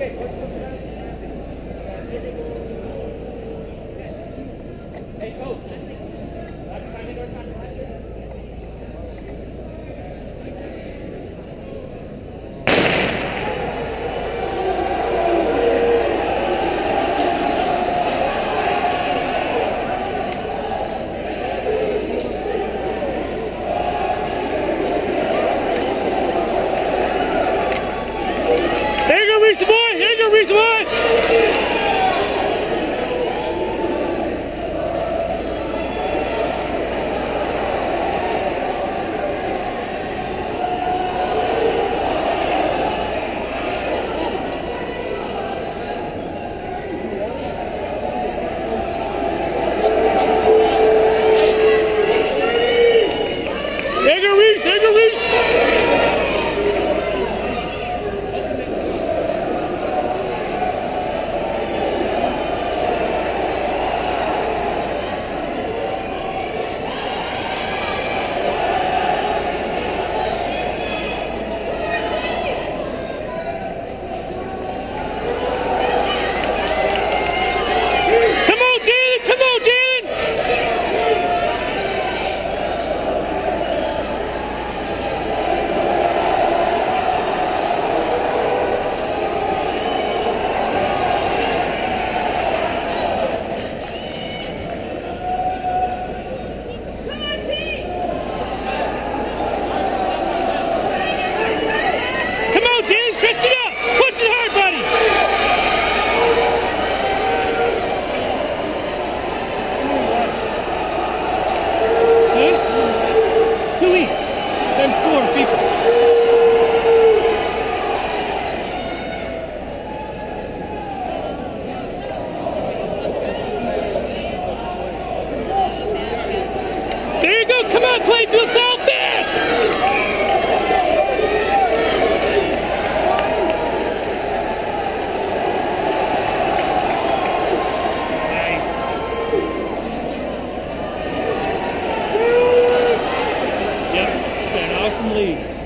Okay, okay. He's won! Boston lead.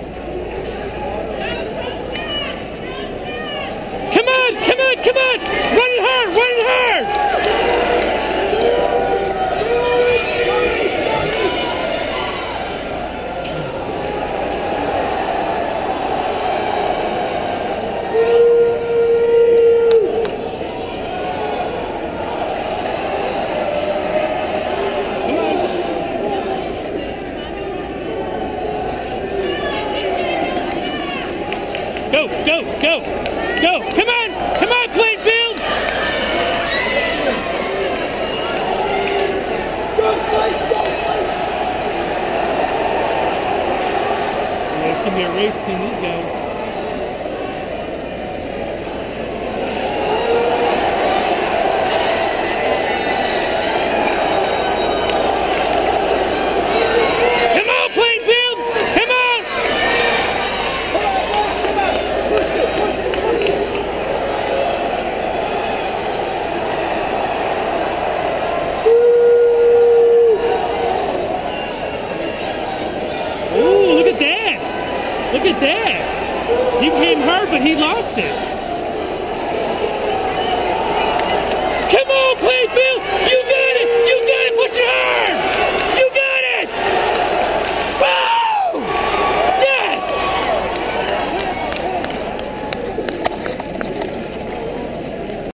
Go, go, go, go. Come on, come on, Plainfield. Go, There's going to be a race between these guys. Look at that. He came hard, but he lost it.